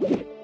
you.